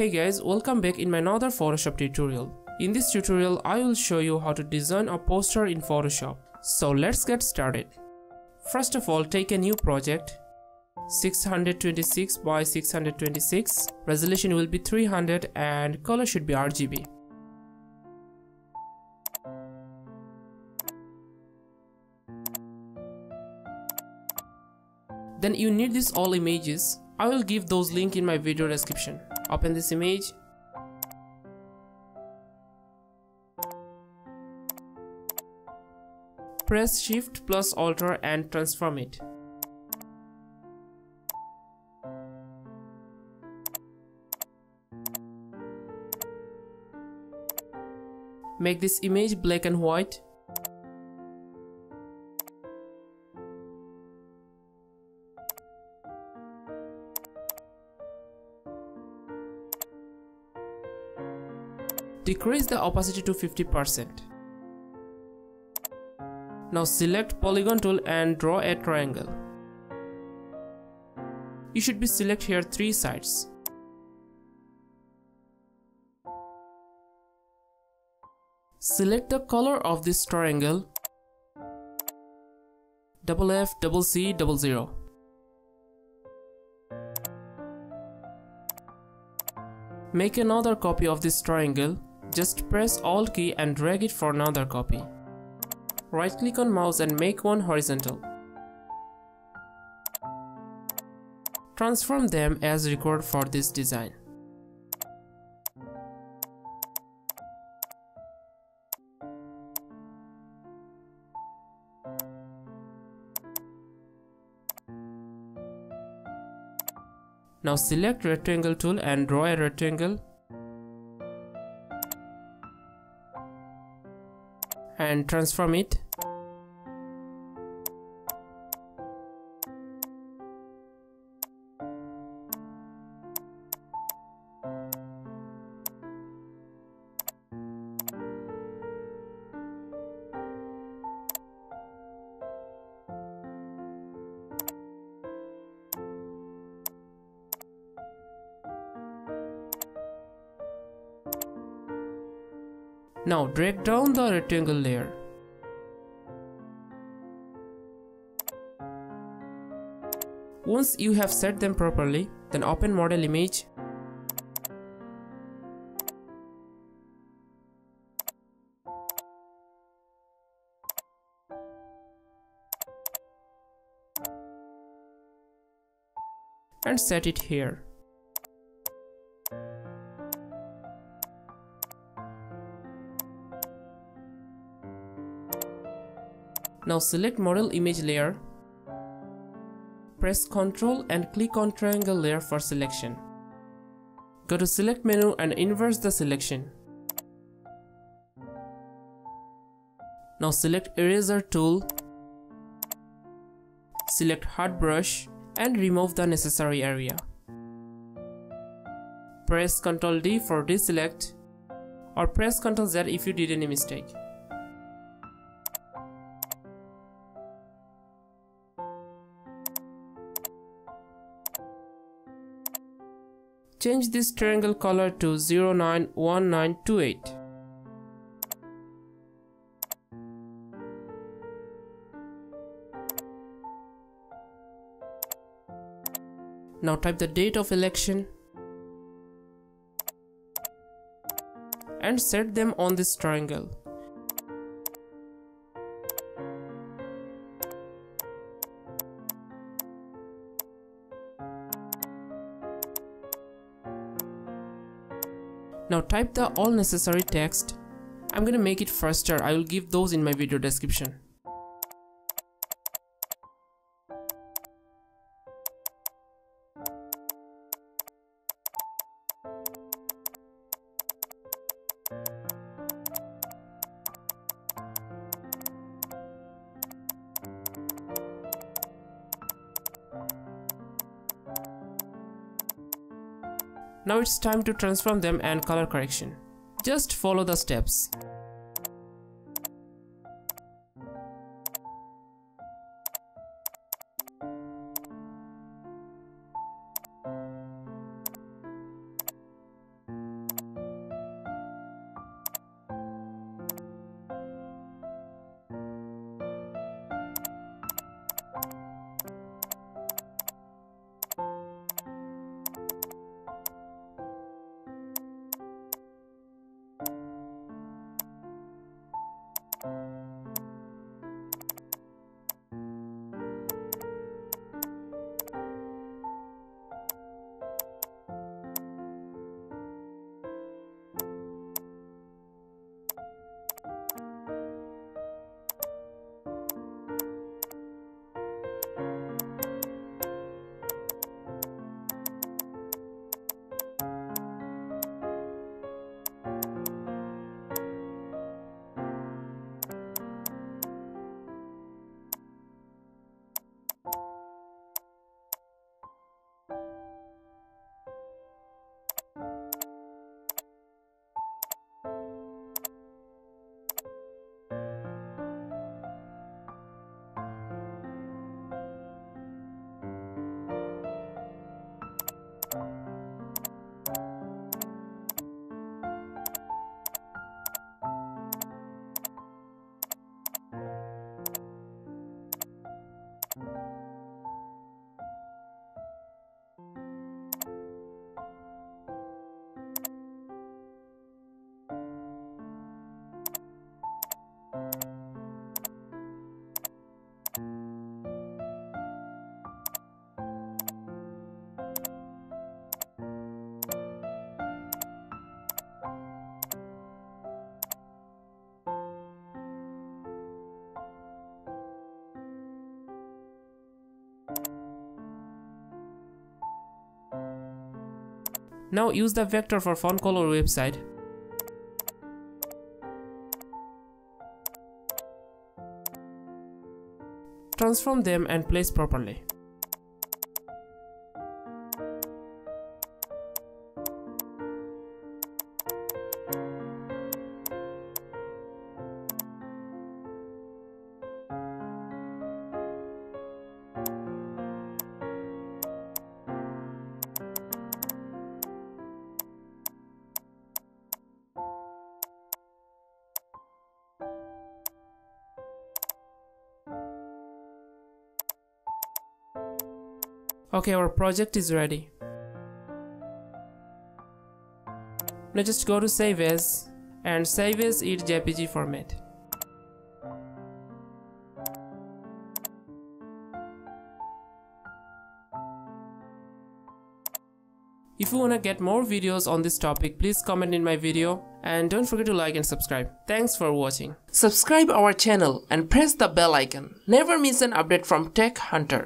Hey guys, welcome back in my another Photoshop tutorial. In this tutorial, I will show you how to design a poster in Photoshop. So let's get started. First of all, take a new project. 626 by 626. Resolution will be 300 and color should be RGB. Then you need these all images. I will give those link in my video description. Open this image. Press shift plus alter and transform it. Make this image black and white Decrease the opacity to 50%. Now select polygon tool and draw a triangle. You should be select here three sides. Select the color of this triangle. Double F, double C, double zero. Make another copy of this triangle just press Alt key and drag it for another copy. Right click on mouse and make one horizontal. Transform them as required for this design. Now select rectangle tool and draw a rectangle and transform it Now drag down the rectangle layer. Once you have set them properly, then open model image and set it here. Now select model image layer. Press Ctrl and click on triangle layer for selection. Go to select menu and inverse the selection. Now select eraser tool. Select hard brush and remove the necessary area. Press Ctrl D for deselect or press Ctrl Z if you did any mistake. Change this triangle color to 091928. Now type the date of election and set them on this triangle. Now type the all necessary text. I'm gonna make it faster, I will give those in my video description. Now it's time to transform them and color correction. Just follow the steps. Now use the vector for font color website. Transform them and place properly. Okay, our project is ready. Let's just go to save as and save as in JPG format. If you wanna get more videos on this topic, please comment in my video and don't forget to like and subscribe. Thanks for watching. Subscribe our channel and press the bell icon. Never miss an update from Tech Hunter.